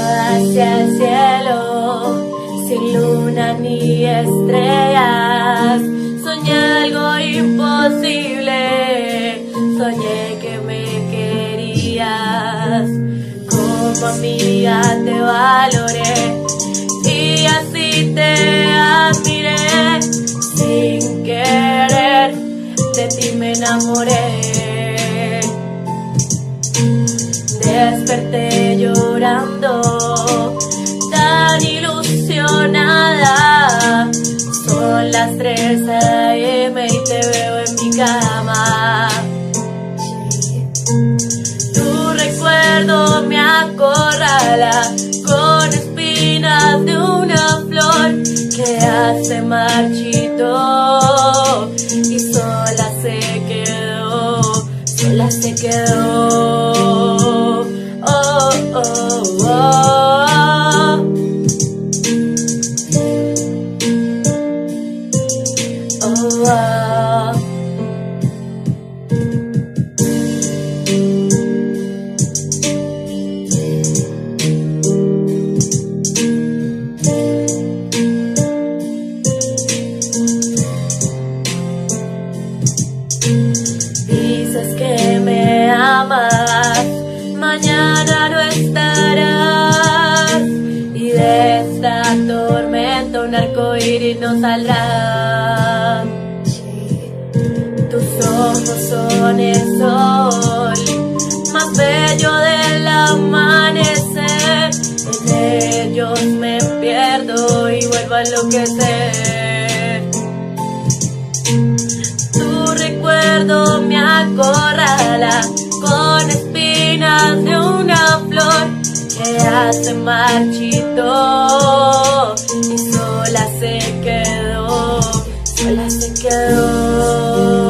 Hacia el cielo, sin luna ni estrellas. Soñé algo imposible, soñé que me querías. Como amiga te valoré y así te admiré. Sin querer, de ti me enamoré. Desperté llorando, 10 a.m. y te veo en mi cama. Tu recuerdo me acorrala con espinas de una flor que hace marchito y sola se quedó, sola se quedó. Y de esta tormenta un arco iris no saldrá. Tus ojos son el sol más bello del amanecer. En ellos me pierdo y vuelvo a enloquecer. Tu recuerdo me acorrala con espinas de que hace marchito y sola se quedó, sola se quedó.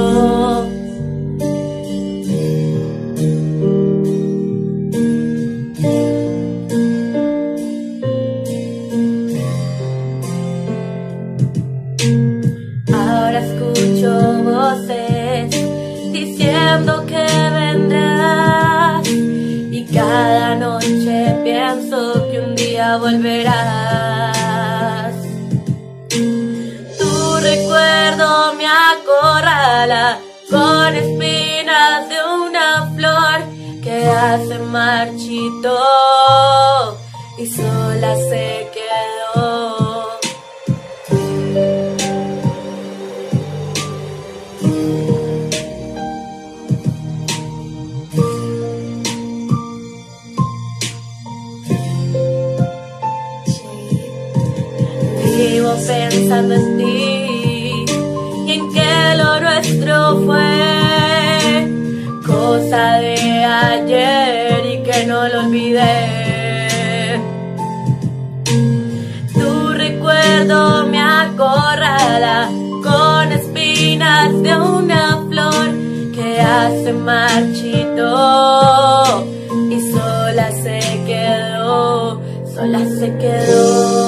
Ahora escucho voces diciendo que que un día volverás. Tu recuerdo me acorrala con espinas de una flor que hace marchito y sola se pensando en ti y en que lo nuestro fue cosa de ayer y que no lo olvidé. Tu recuerdo me acorrala con espinas de una flor que hace marchito y sola se quedó, sola se quedó.